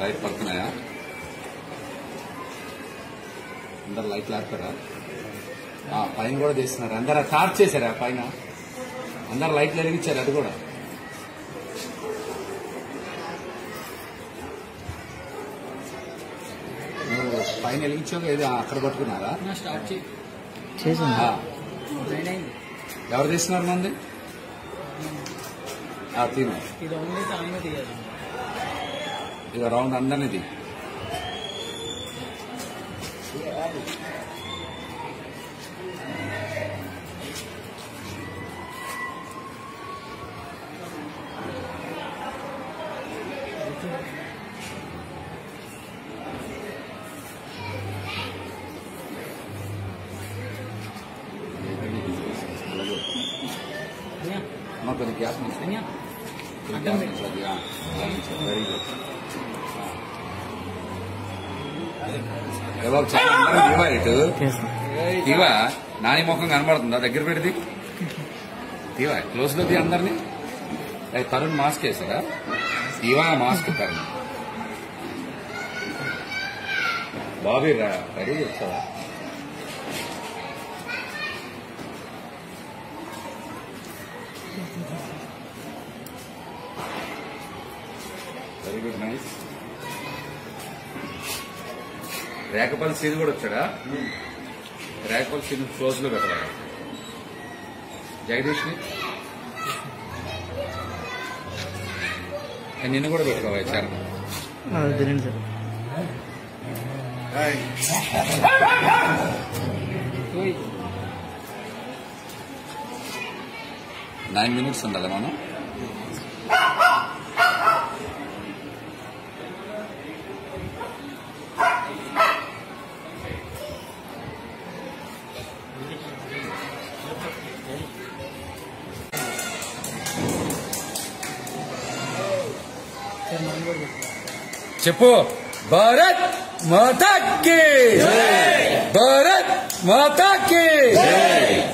Light పడుతున్నాయా? అందరు light లేకపోయారా ఆ, పైన కూడా చేస్తున్నారు అందరు టార్చ్ చేశారా? పైన? అందరు లైట్లు వెలిగించారు అది కూడా. పైన ఇచ్చో ఏదో అక్కడ పట్టుకున్నారా? ఎవరు తీస్తున్నారు మంది? ఇది రౌండ్ అందరిది. అమ్మ కొద్ది గ్యాస్ నుంచి అన్యా వెరీ గుడ్ ఇటు నాని ముఖం కనబడుతుందా? దగ్గర పెడితే? ఇవా క్లోజ్లో తీ అందరినీ. తరుణ్ మాస్క్ వేసారా ఇవా మాస్క్ తరుణ్. బాబీ రా రెడీ వచ్చావా గుడ్ నైస్ సీన్ కూడా వచ్చాడా? రేకపల్లి సీన్ క్లోజ్లో పెట్టాలి? జగదీష్ని నిన్ను కూడా పెట్టుకోవాలి సార్. నైన్ మినిట్స్ ఉండాలి మనం. చెప్పు భారత్ మాతాకి భారత్ మాతాకి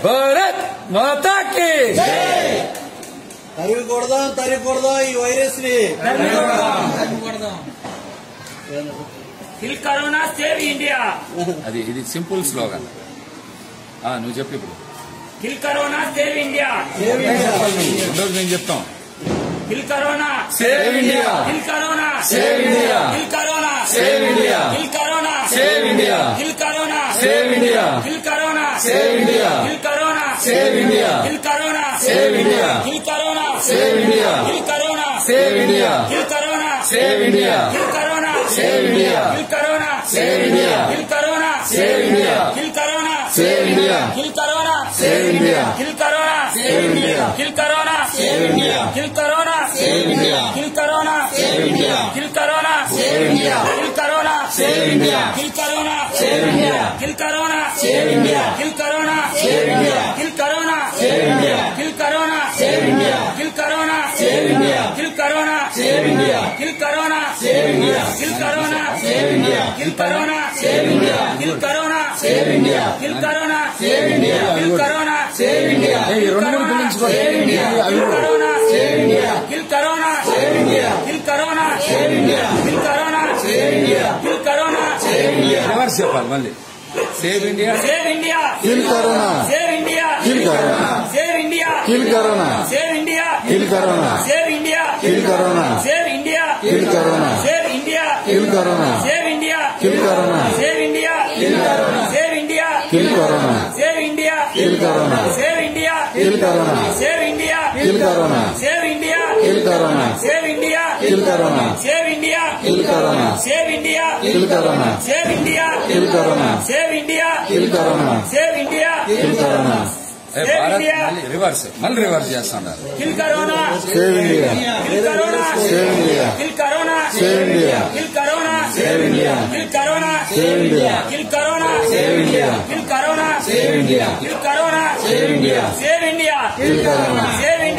భారత్ మాతాకి తరిగి కొడదాం తరిగి కొడదాం ఈ వైరస్ ని కిల్ కరోనా సేవ్ ఇండియా అది ఇది సింపుల్ స్లోగన్ ఆ, నువ్వు చెప్పు ఇప్పుడు కిల్ కరోనా సేవ్ ఇండియా రెండోది మేము చెప్తాం Kill Corona. Save India. Kill Corona. Save India. Kill Corona. Save India. Kill Corona. Save India. Kill Corona. Save India. Kill Corona. Save India. Kill Corona. Save India. Kill Corona. Save India. Kill Corona. Save India. Kill Corona. Save India. Kill Corona. Save India. Kill Corona. Save India. Kill Corona. Save India. Kill Corona. Save India. Kill Corona. Save India. Kill Corona. Save India. Kill Corona. Save India. Kill Corona. Save India. Kill Corona. save India kill corona save India kill corona save India kill corona save India kill corona save India kill corona save India kill corona save India kill corona save India kill corona save India kill corona save India kill corona save India kill corona save India kill corona save India kill corona save India kill corona save India kill corona save India India. Kill Corona. Save India. Kill Corona. Save India. Kill Corona. Save India. Never Japan, only. Save India. Save India. Kill Corona. Save India. Kill Corona. Save India. Kill Corona. Save India. Kill Corona. Save India. Kill Corona. Save India. Kill Corona. Save India. Kill Corona. Save India. Kill Corona. Save India. Kill Corona. Save India. Kill Corona. Save India. Kill Corona. Save India. Kill Corona. Save India. Kill Corona. Save India kill corona save India kill corona save India kill corona save India kill corona save India kill corona save India kill corona ఏ, భారత్ మళ్ళీ reverse మళ్ళీ reverse చేస్తున్నారు kill corona save India kill corona save India kill corona save India kill corona save India kill corona save India kill corona save India kill corona save India kill corona save India save India kill corona save India